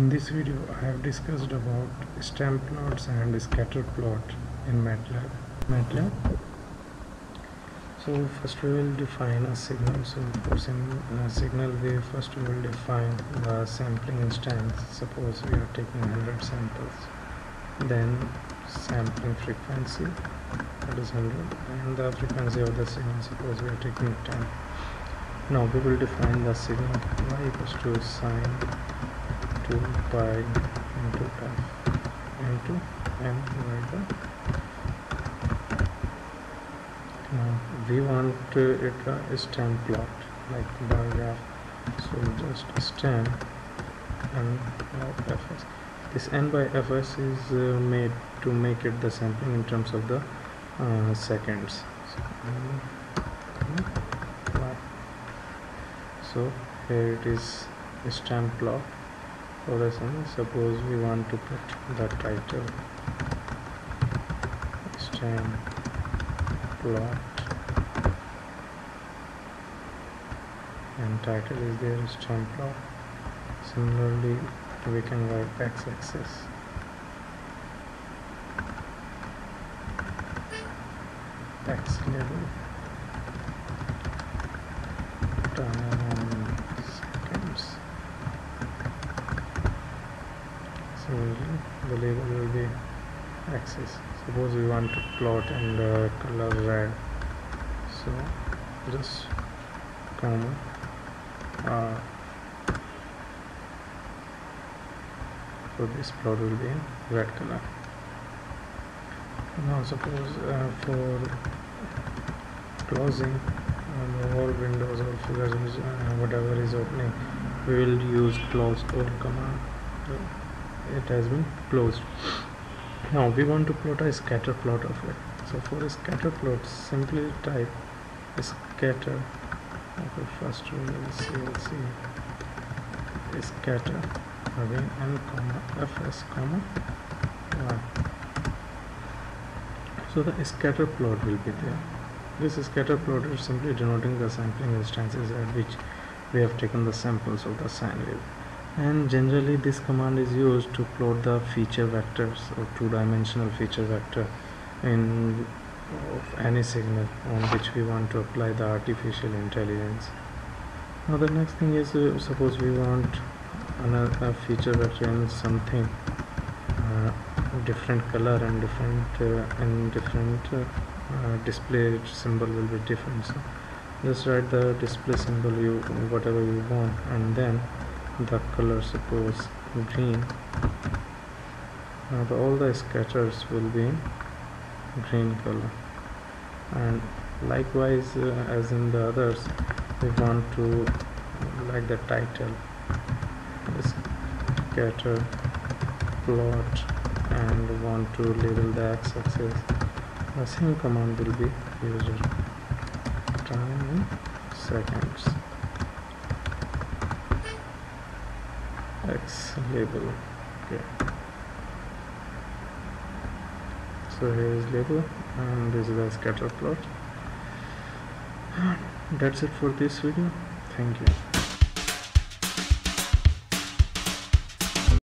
In this video, I have discussed about stem plots and scatter plot in MATLAB. MATLAB. So first we will define a signal. So for uh, signal we first we will define the sampling instance. Suppose we are taking 100 samples. Then sampling frequency that is 100 and the frequency of the signal suppose we are taking 10 now we will define the signal y equals to sine 2 pi into f into n divided by. Now we want uh, it a stem plot like bar graph so just stem and by fs this n by fs is uh, made to make it the sampling in terms of the uh, seconds. So, so here it is stem plot for sun suppose we want to put the title stem plot and title is there stem plot. Similarly we can write x-axis x level. Time seconds similarly the label will be axis. Suppose we want to plot in the color red. So just comma uh, so this plot will be in red color. Now suppose uh, for closing uh, all windows or figures uh, whatever is opening we will use close all command. so it has been closed. Now we want to plot a scatter plot of it. So for a scatter plot simply type scatter okay first we will see scatter again n comma fs comma 1 so the scatter plot will be there. This scatter plot is simply denoting the sampling instances at which we have taken the samples of the sine wave and generally this command is used to plot the feature vectors or two-dimensional feature vector in any signal on which we want to apply the artificial intelligence. Now the next thing is uh, suppose we want another feature vector in something uh, different color and different uh, and different uh, uh, display symbol will be different. So just write the display symbol you whatever you want and then the color suppose green. Now the, all the scatters will be green color. And likewise uh, as in the others we want to like the title scatter plot and want to label the x-axis the same command will be used. Time seconds x label okay so here is label and this is the scatter plot. That's it for this video. Thank you